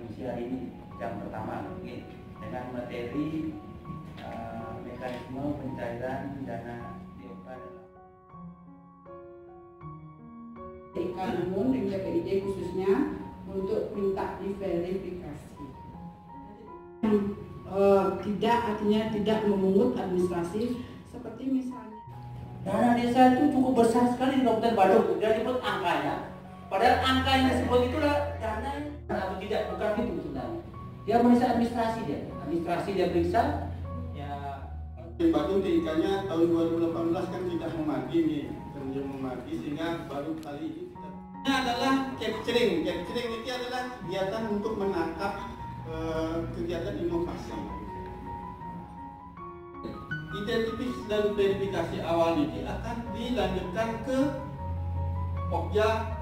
Misi hari ini jam pertama okay. dengan materi uh, mekanisme pencairan dana TOK Ikan umum dan KPID khususnya untuk minta diverifikasi. Yang uh, tidak artinya tidak memungut administrasi seperti misalnya Dana desa itu cukup besar sekali di Kabupaten Badung. Dia disebut angkanya. Padahal angka yang disebut itulah dana atau tidak bukan itu sebenarnya. Dia meriksa administrasi dia. Administrasi dia periksa. Ya. Batu TIK-nya tahun 2018 kan tidak memati nih, kerja memati sehingga baru kali ini ini adalah capturing. Capturing ini adalah kegiatan untuk menangkap eh, kegiatan inovasi. Identifikasi dan verifikasi awal ini akan dilanjutkan ke Pokja